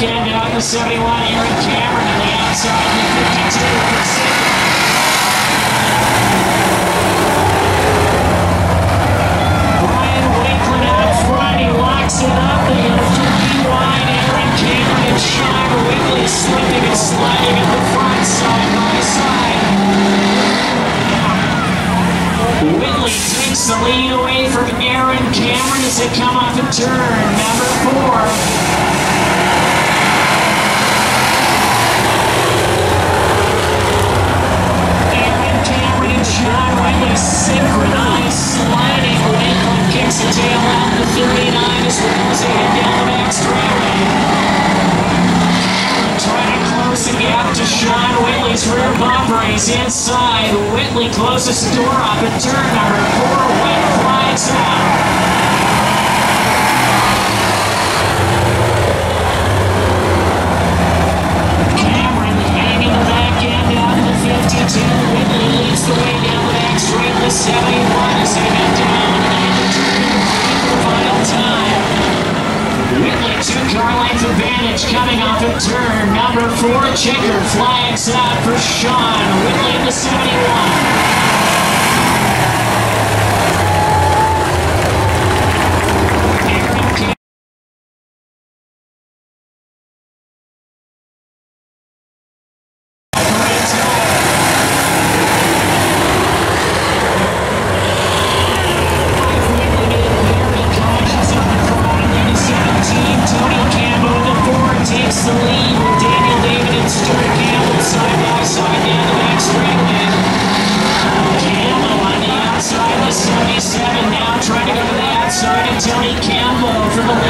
Camden on the 71, Aaron Cameron on the outside, the 52 for Brian Wakeland out front, he locks it up, The go wide, Aaron Cameron and Sean Whitley slipping and sliding at the front, side by side. Whitley takes the lead away from Aaron Cameron as they come off a turn, number four. synchronized sliding away kicks a tail out the 39 as well as they hit down the back straightaway. Trying to close the gap to Sean Whitley's rear bumper. He's inside. Whitley closes the door off at turn number four. Checker flying side for Sean. Whittling the center.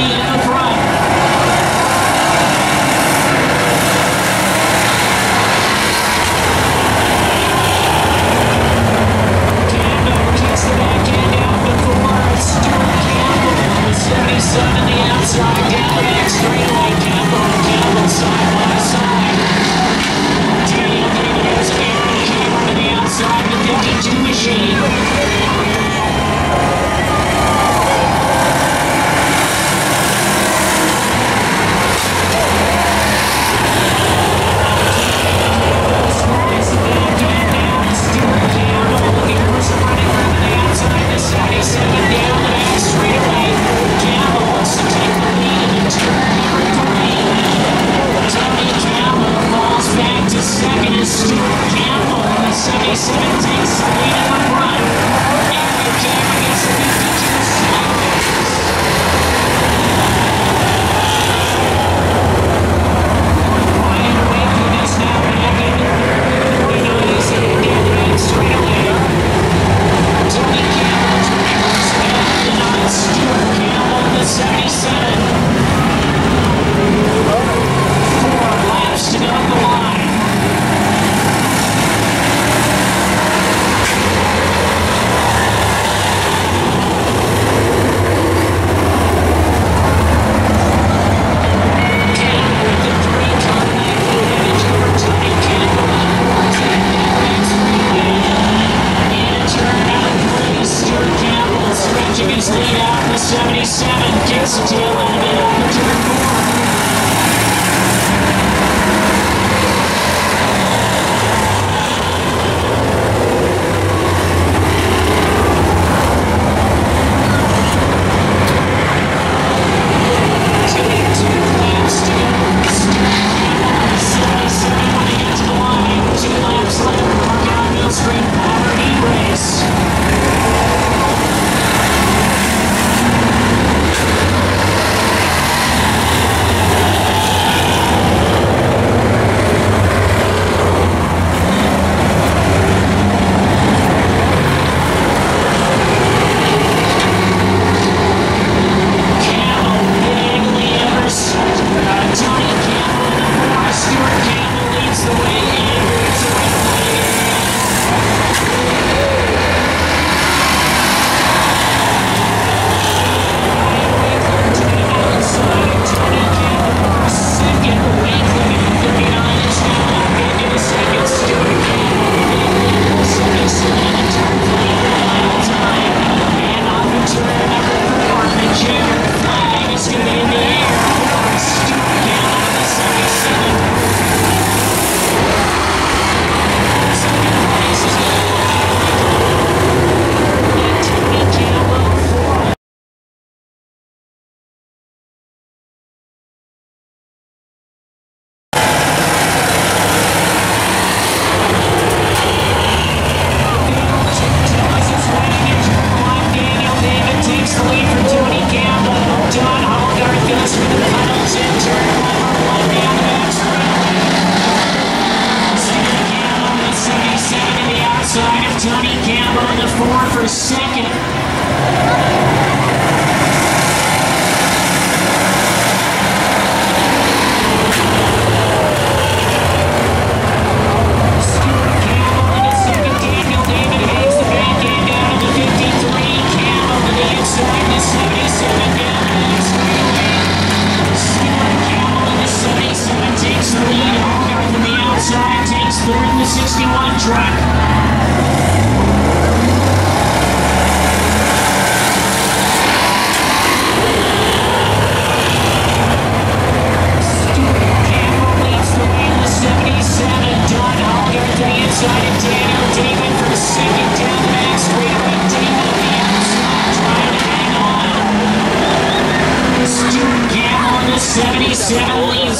Yeah. Still in recently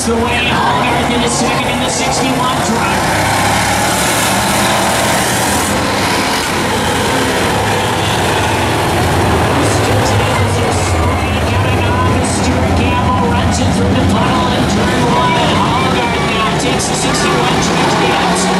This the way home. Everything is second in the 61 truck. Through the tunnel and turn one, and now takes the 61 to the outside.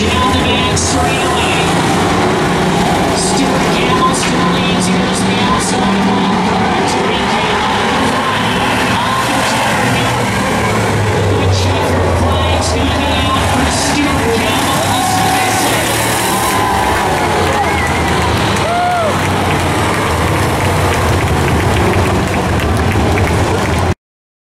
down the back straight away.